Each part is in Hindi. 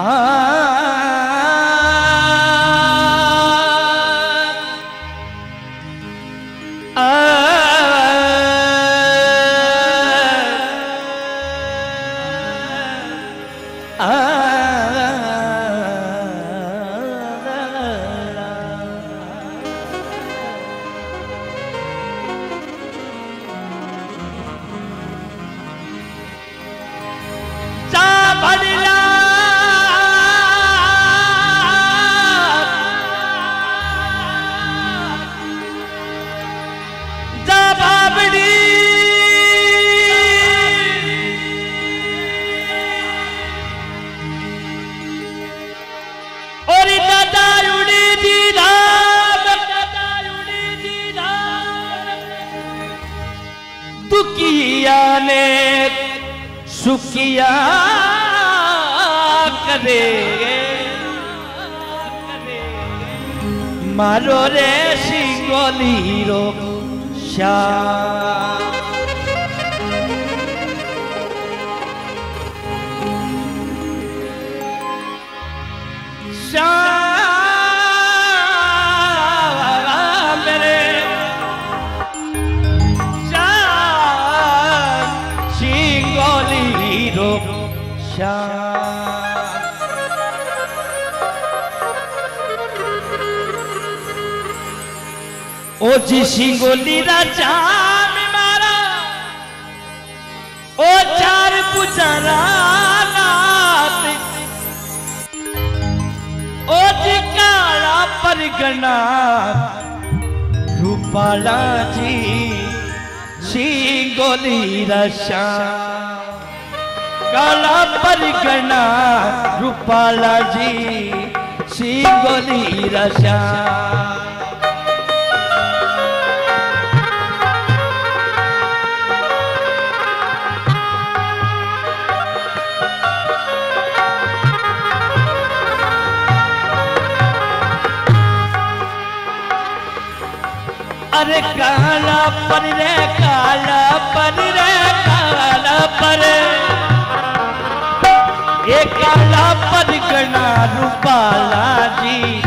जा दुखिया ने सुखिया करे मारो रे सिंगोली सिंगोली रो ओ जी सिंगोली राजा मारा। ओ चार पुजारा ओ जी काला परगना रूपाला जी सिंगोली रशा काला परगना रूपाला जी सिंगोली रशा अरे काला पर रे काला रूपाला जी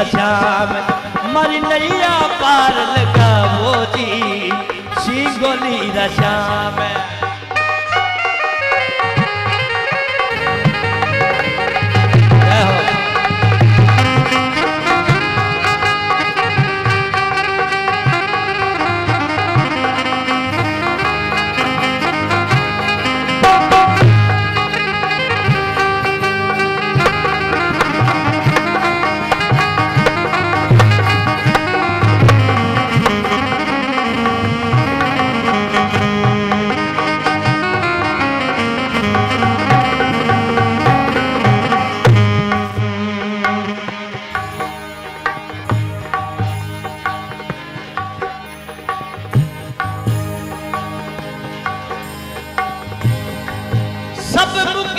दशा में मारी नैया पार लगावो जी सिंगोली दशा में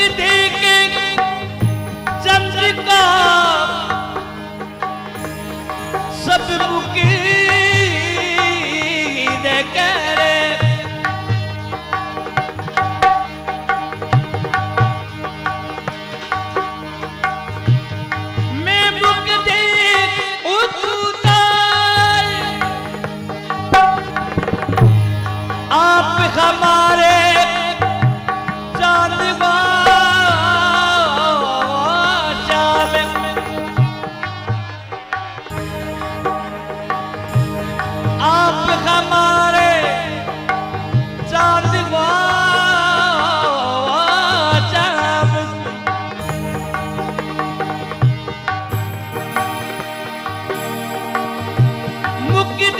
fucking day.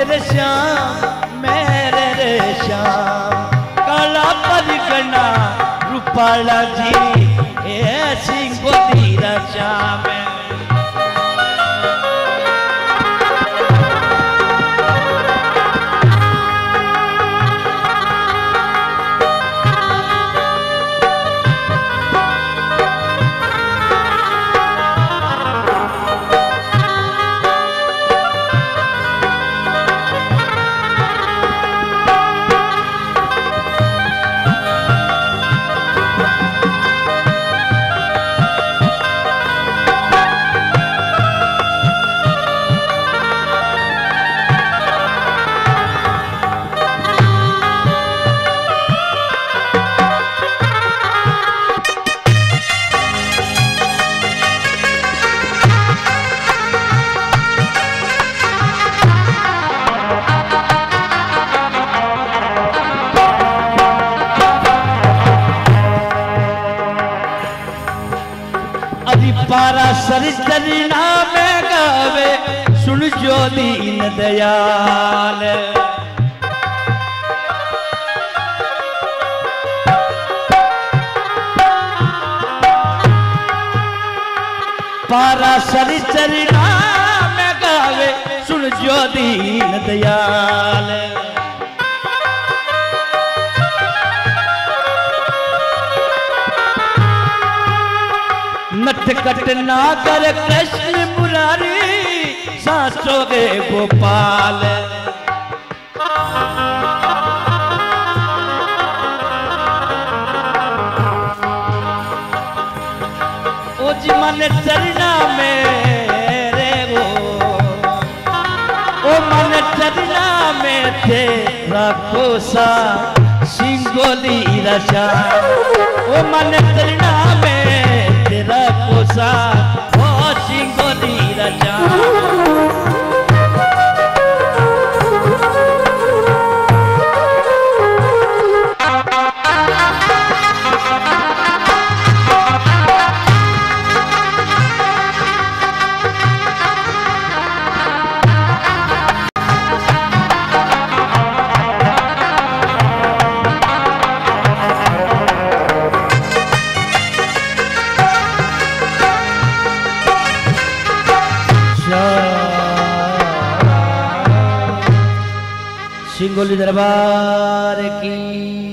मेरे श्याम मेरे रे श्याम। काला परिगना रूपाला जी। पारा सरितरी नाम गावे, सुन जो दीन दयाल। नट कट ना कर कृष्ण मुरारी, सासो गे गोपाल। मन चरना मेरे वो। ओ मन चरना में तेरा कोसा सिंगोली रचा। ओ मन चरना में तेरा कोसा ओ सिंगोली रशा सिंगोली दरबार की।